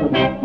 Música